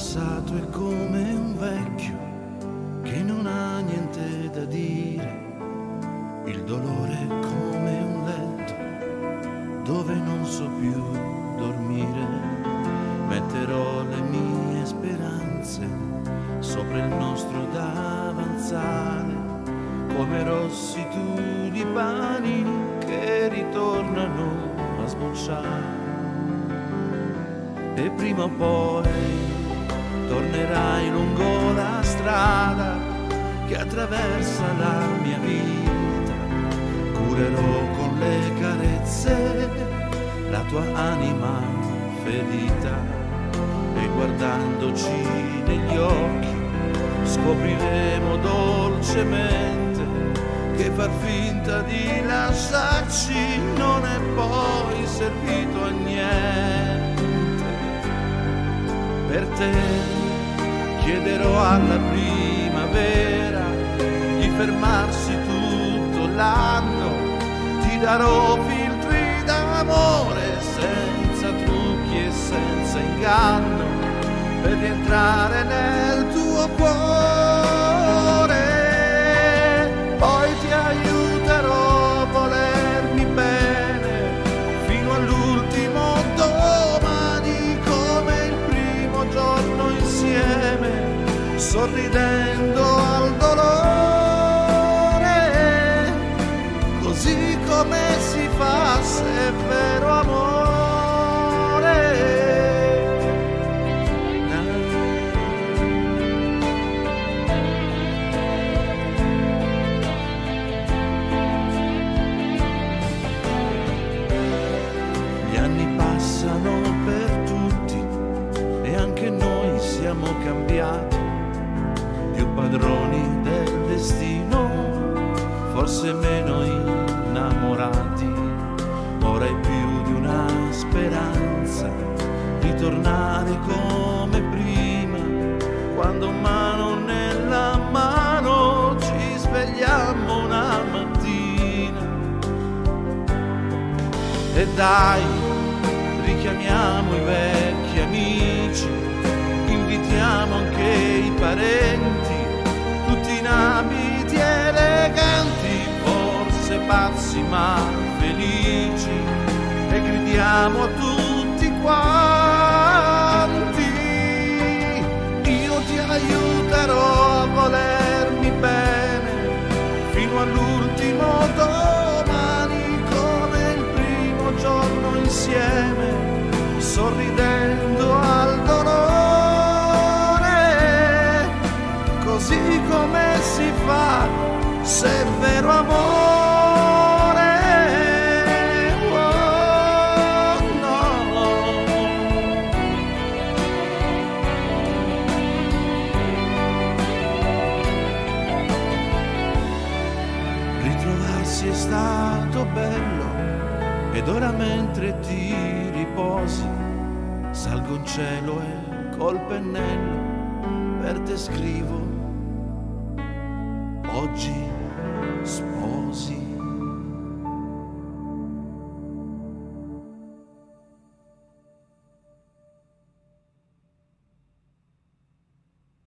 passato è come un vecchio che non ha niente da dire. Il dolore è come un letto dove non so più dormire. Metterò le mie speranze sopra il nostro davanzale, come rossi tulipani che ritornano a sbocciare. E prima o poi tornerai lungo la strada che attraversa la mia vita. Curerò con le carezze la tua anima ferita e guardandoci negli occhi scopriremo dolcemente che far finta di lasciarci non è poi servito a niente. Per te chiederò alla primavera di fermarsi tutto l'anno, ti darò filtri d'amore senza trucchi e senza inganno per rientrare nel tuo cuore. Poi ti aiuterò a volermi bene fino all'ultimo domani come il primo giorno insieme sorridendo al dolore, così come si fa se è vero amore. Padroni del destino, forse meno innamorati. Ora è più di una speranza di tornare come prima, quando mano nella mano ci svegliamo una mattina. E dai, ma felici, e gridiamo a tutti quanti, io ti aiuterò a volermi bene fino all'ultimo domani come il primo giorno insieme sorridendo stato bello. Ed ora mentre ti riposi salgo in cielo e col pennello per te scrivo. Oggi sposi.